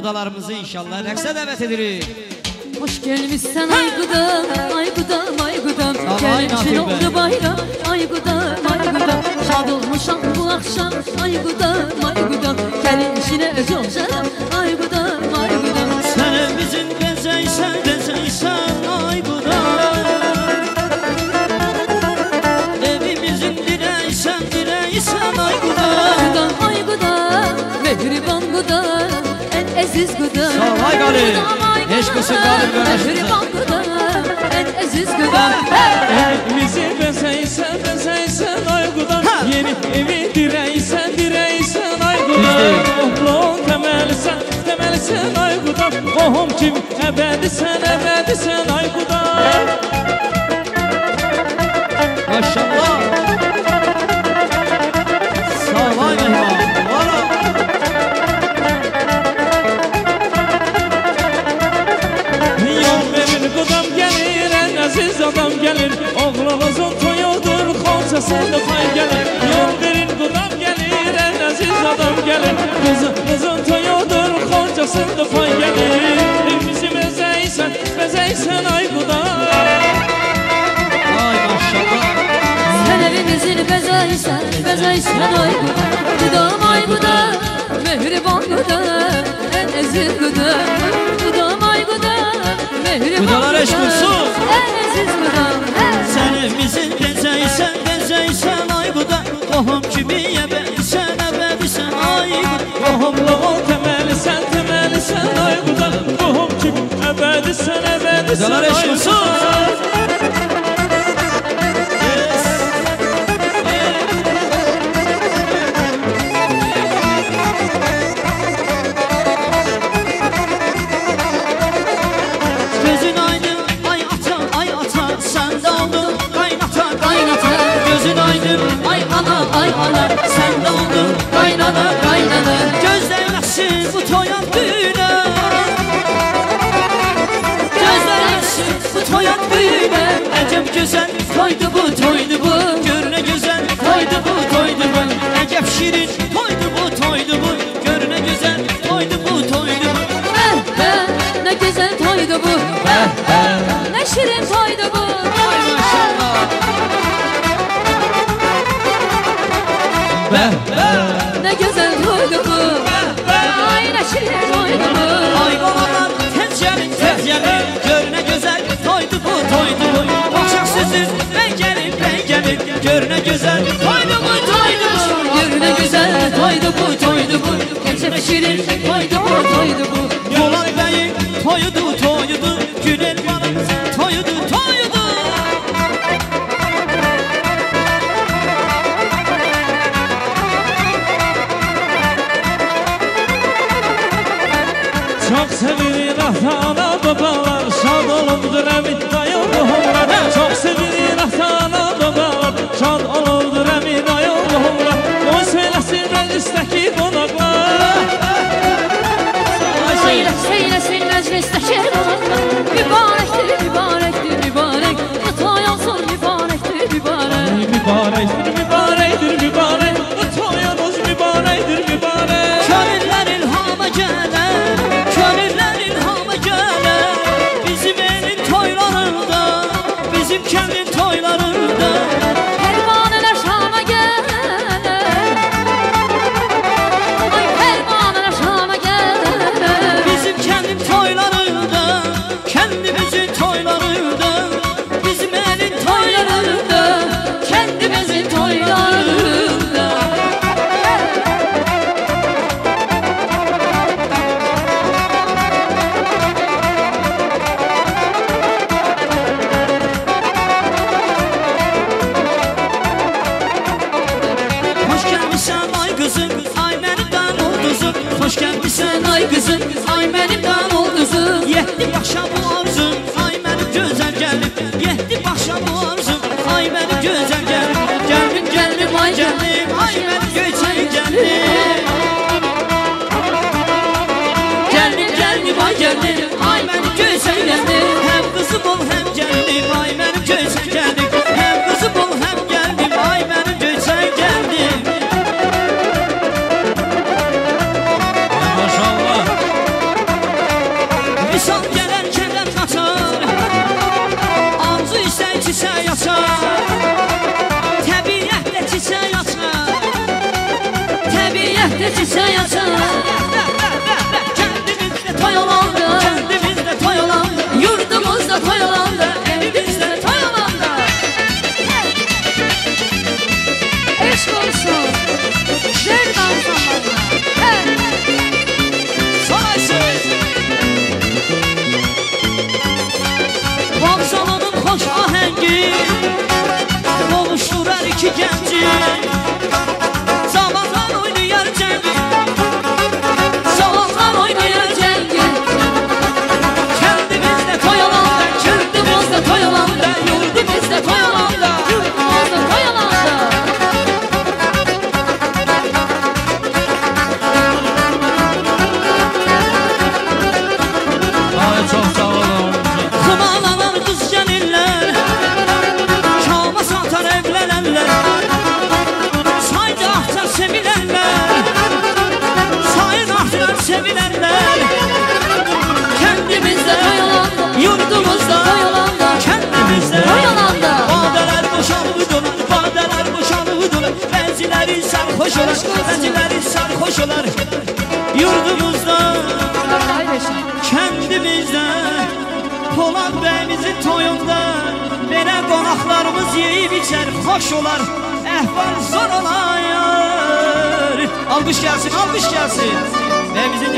Kudalarımızı inşallah rəqsə dəvət edirik. Hoş gelmişsen Aygıdam, Aygıdam Aman Gelmişin oldu bayram, Aygıdam, Aygıdam Şad olmuşam bu akşam, Aygıdam, Aygıdam Gelmişine çok canım, Aygıdam, Aygıdam Sən evimizin bezəysən, bezəysən ay budaq Evimizin dirəysən, dirəysən ay budaq Aygıdam, Aygıdam, mehriban gıdam En aziz gıdam Sağ ol, ay Gali. Aygıdam, Aygıdam, Eşk olsun Galip kardeşimize. Mehriban gıdam, en aziz gıdam Evimizi bezeysen aygudan Ha! Yeni evi direysen direysen aygudan Bizde. Oğlum temelisen temelisen aygudan Kohum kim ebedisen ebedisen gelir Yol verir kudam gelir en aziz adam gelir. Kızınızın toyudur komşasında pay gelir. Evimizi bezeysen bezeysen ay kudam Ay maşallah. Sen evimizin bezeysen, bezeysen ay gıda Gıdam ay gıda, mehriban gıda En aziz gıda Gıdam ay gıda, mehriban Gıdalar gıda eşk olsun. En aziz gıda ebedi sen ebedi sen eşk ay ana, ay ana sen de oldun Kaynana, kaynana Gözlemezsin bu toyan şirin. Toydu bu toydu bu. Görüne güzel. Toydu bu toydu bu. Eh be, ne güzel toydu bu. Eh be, ne şirin toydu bu. Ay maşallah. Be Ne güzel toydu bu. Ay ne şirin toydu şirin toydu bu toydu bu. Polat Bey'in toyudu toyudu Gül elmanın toyudu toyudu Çok sevilir ata-ana babalar. Şad olundur emin toylarında Bizim kendin toylarında gelmişsen ay benim ben olduzum Yetti başa bu arzum. Ay benim güzel gelip Yetti başa bu arzum. Ay benim güzel gelip Geldim geldim ay geldim. Ay benim göçen geldim Geldim geldim ay geldim. Ay benim göçen geldim Hem kızım ol hem geldim. Ay benim göçen geldim Təbiətdə çiçək açar Kəndimizdə toy olanda Kəndimizdə Yurdumuzda toy olanda Evimizdə toy olanda zamanı Soray söz Vavzalının xoş ahəngi Qovuşdurar Haciler insan koşular Yurdumuzda. Kendimizde Polat bəyimizin toyunda Belə qonaqlarımız yeyib içər Xoş olar, əhval zor olar Almış gəlsin, almış gəlsin Bəyimizin